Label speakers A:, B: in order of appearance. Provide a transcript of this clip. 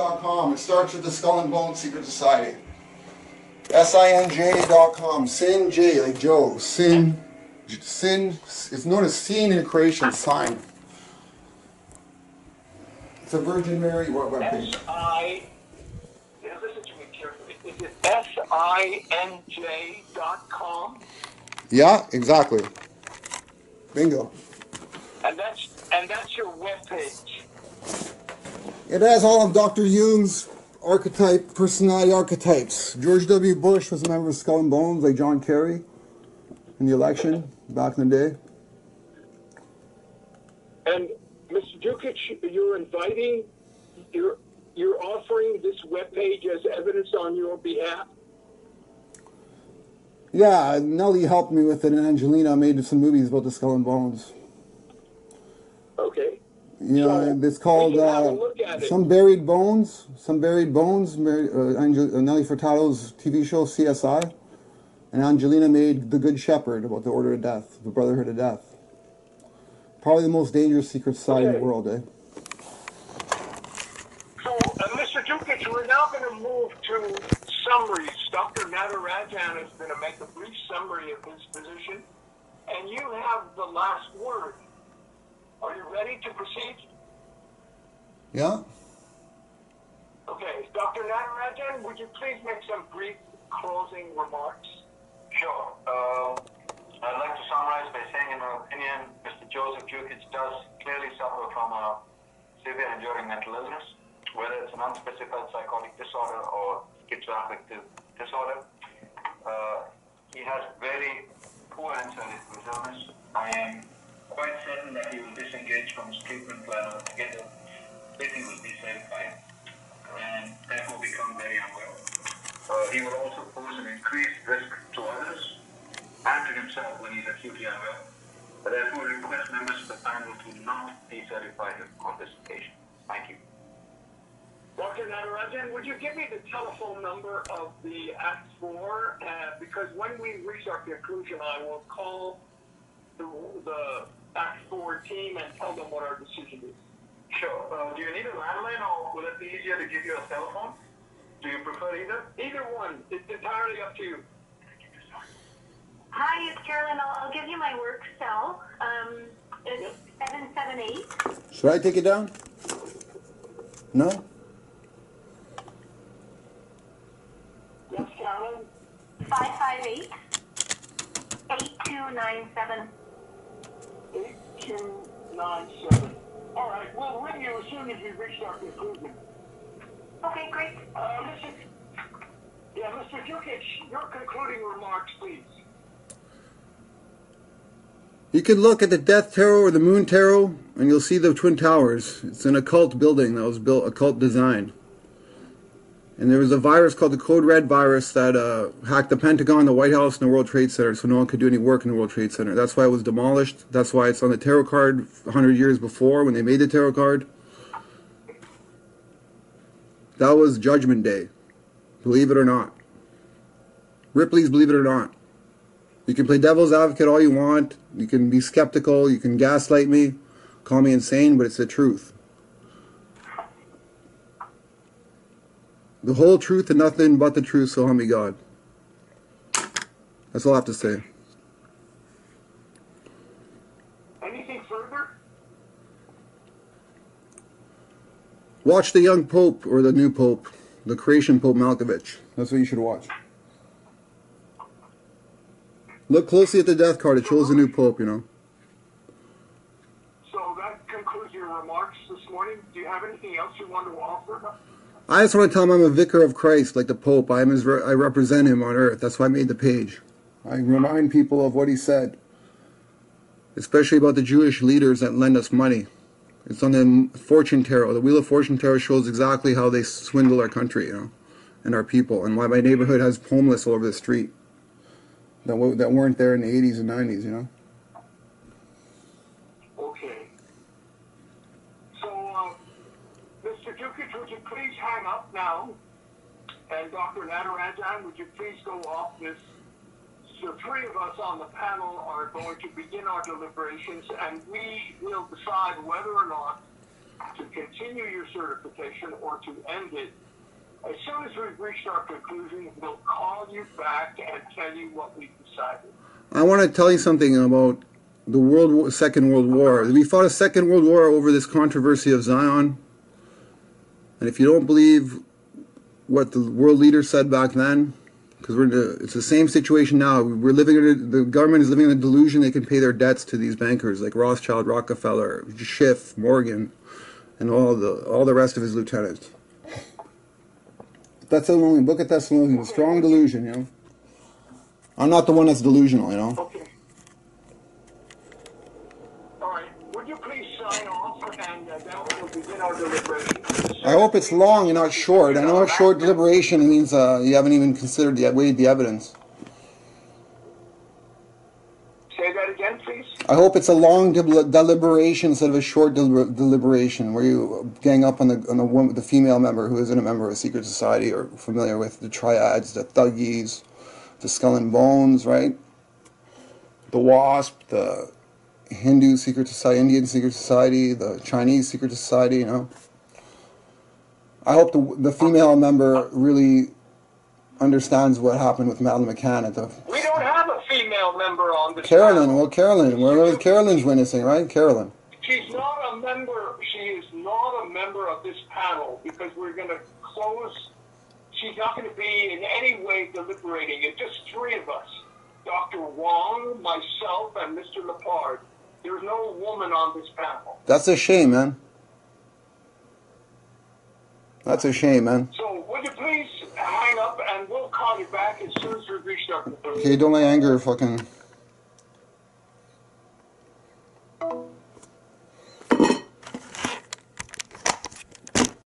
A: sinj.com. It starts with the Skull and Bones Secret Society. S-I-N-J.com. Sin J, like Joe. Sin, sin, it's known as sin in Croatian, sign. It's a Virgin Mary web page.
B: S-I, listen to me carefully. Is it S-I-N-J dot com?
A: Yeah, exactly. Bingo.
B: And that's, and that's your webpage.
A: It has all of Dr. Jung's archetype, personality archetypes. George W. Bush was a member of Skull and Bones, like John Kerry in the election back in the day.
B: And Mr. Dukic, you're inviting, you're, you're offering this webpage as evidence on your behalf?
A: Yeah, Nellie helped me with it, and Angelina made some movies about the Skull and Bones.
B: Okay.
A: You know,
B: So,
A: it's called
B: we can have a
A: uh,
B: it.
A: Some Buried Bones. Some Buried Bones. Uh, Angel, uh, Nelly Furtado's TV show CSI, and Angelina made The Good Shepherd about the Order of Death, the Brotherhood of Death. Probably the most dangerous secret society in the world, eh?
B: So, uh, Mr. Dukic, we're now going to move to summaries. Dr. Natarajan is going to make a brief summary of his position, and you have the last word. Are you ready to proceed?
A: Yeah.
B: Okay, Dr. Natarajan, would you please make some brief closing remarks?
C: Sure. Uh, I'd like to summarize by saying, in my opinion, Mr. Joseph Jukic does clearly suffer from a severe enduring mental illness, whether it's an unspecified psychotic disorder or schizoaffective disorder. Uh, he has very poor insight into his illness. I am quite certain that he will disengage from treatment plan altogether if he be certified and therefore become very unwell. Uh, he will also pose an increased risk to others and to himself when he's acutely unwell. I therefore request members of the panel to not decertify him on this occasion. Thank you.
B: Dr. Natarajan, would you give me the telephone number of the Act 4? Uh, because when we reach our conclusion, I will call the, the Act 4 team and tell them what our decision is.
C: Sure. Uh, do you need a landline or will it be easier to give you a cell phone? Do you prefer either?
B: Either one. It's entirely up to you.
D: Hi, it's Carolyn. I'll, I'll give you my work cell. Um, it's 778
A: Should I take it down? No.
B: Yes, Carolyn?
D: 558 8297.
B: 8297. All right, we'll ring you as soon as we reach our conclusion.
D: Okay, great.
B: Uh, Mr. Yeah, Mr. Jukic, your concluding remarks, please.
A: You can look at the Death Tarot or the Moon Tarot, and you'll see the Twin Towers. It's an occult building that was built, occult design. And there was a virus called the Code Red virus that uh, hacked the Pentagon, the White House, and the World Trade Center, so no one could do any work in the World Trade Center. That's why it was demolished. That's why it's on the tarot card 100 years before when they made the tarot card. That was Judgment Day. Believe it or not. Ripley's Believe It or Not. You can play devil's advocate all you want. You can be skeptical. You can gaslight me. Call me insane, but it's the truth. The whole truth and nothing but the truth, so help me God. That's all I have to say.
B: Anything further?
A: Watch the young Pope or the new Pope, the creation Pope Malkovich. That's what you should watch. Look closely at the death card. It shows the new Pope, you know.
B: So that concludes your remarks this morning. Do you have anything else you want to offer?
A: I just want to tell him I'm a vicar of Christ, like the Pope. I am his, re- I represent him on earth. That's why I made the page. I remind people of what he said, especially about the Jewish leaders that lend us money. It's on the Fortune Tarot. The Wheel of Fortune Tarot shows exactly how they swindle our country, you know, and our people, and why my neighborhood has homeless all over the street that that weren't there in the 80s and 90s, you know.
B: Okay. So, uh, Dukic, would you please hang up now? And Dr. Natarajan, would you please go off this? The three of us on the panel are going to begin our deliberations, and we will decide whether or not to continue your certification or to end it. As soon as we've reached our conclusion, we'll call you back and tell you what we decided.
A: I want to tell you something about the World War, Second World War. We fought a Second World War over this controversy of Zion. And if you don't believe what the world leaders said back then, because we're a, it's the same situation now. We're living in the government is living in a delusion they can pay their debts to these bankers like Rothschild, Rockefeller, Schiff, Morgan, and all the all the rest of his lieutenants. Thessalonians, book of Thessalonians, a strong delusion, you know. I'm not the one that's delusional, you know. I hope it's long and not short. I know a short deliberation means uh, you haven't even considered the weighed the evidence.
B: Say that again, please.
A: I hope it's a long del- deliberation instead of a short del- deliberation where you gang up on the on the woman, the female member who isn't a member of a secret society or familiar with the triads, the thuggies, the skull and bones, right? The wasp, the Hindu secret society, Indian secret society, the Chinese secret society. You know. I hope the the female member really understands what happened with Madeleine McCann at the
B: We don't have a female member on this
A: Carolyn.
B: panel.
A: Well, Carolyn. Where Carolyn's witnessing, right? Carolyn.
B: She's not a member. She is not a member of this panel because we're going to close. She's not going to be in any way deliberating. It's just three of us: Dr. Wong, myself, and Mr. Lepard. There's no woman on this panel.
A: That's a shame, man. That's a shame, man.
B: So would you please hang up and we'll call you back as soon as we've reached our conclusion.
A: Okay, don't let anger fucking